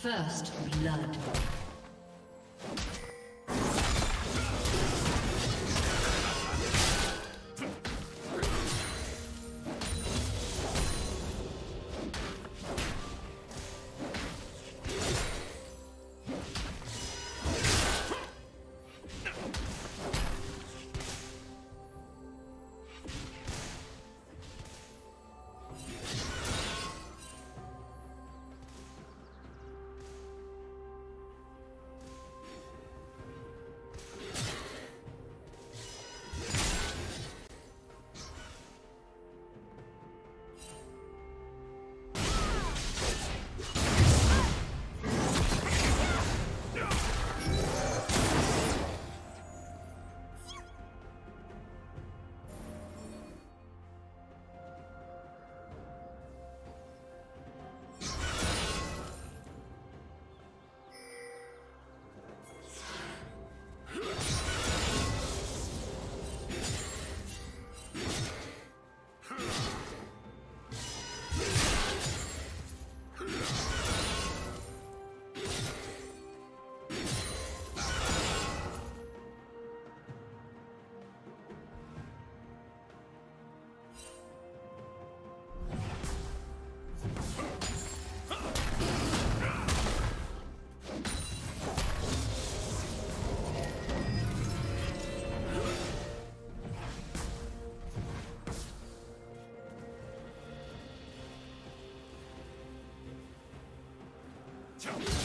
First blood. 자.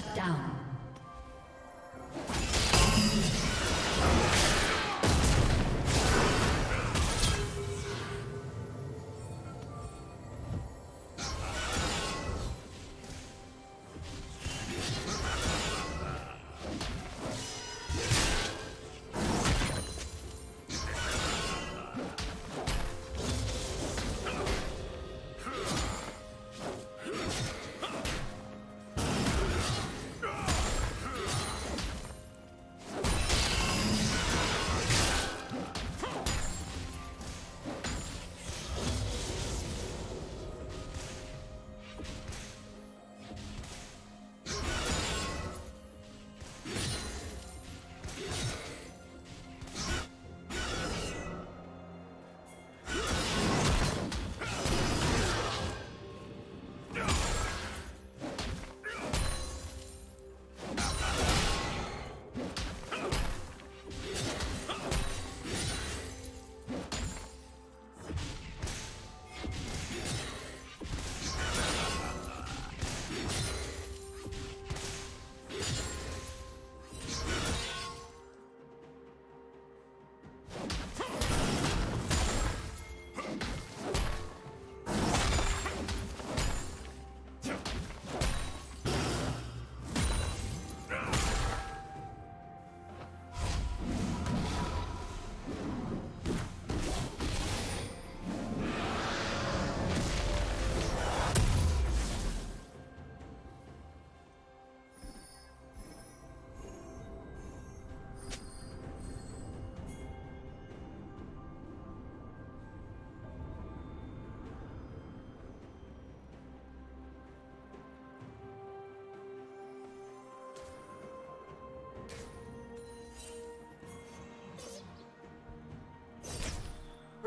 Shut down.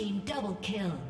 Team double kill.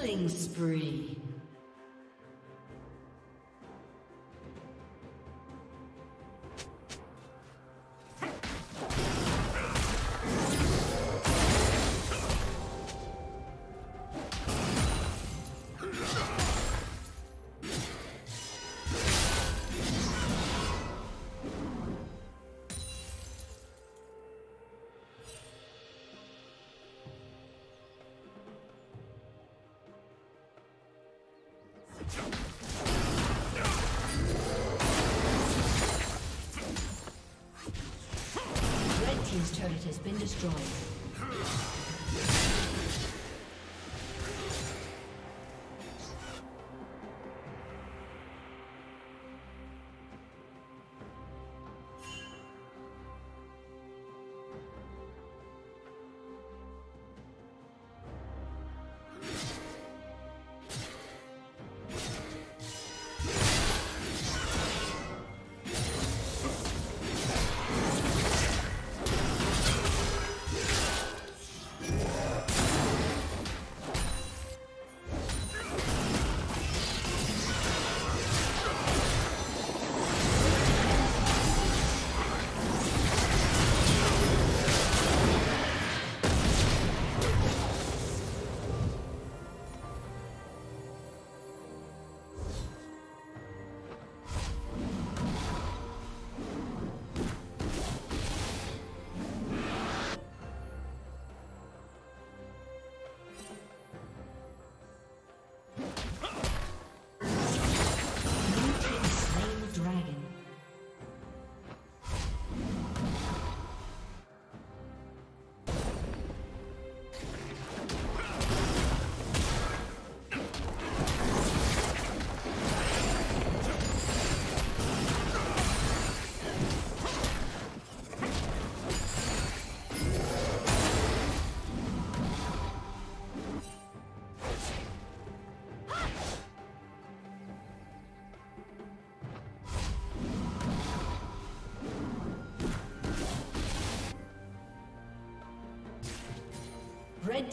Killing spree. Has been destroyed.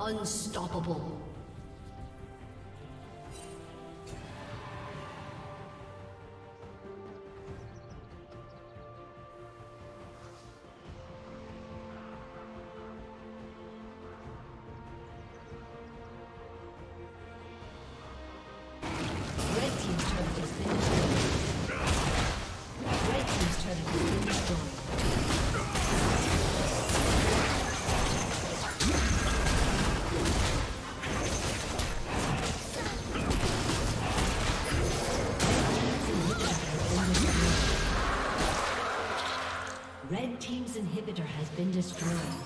Unstoppable. Destroyed.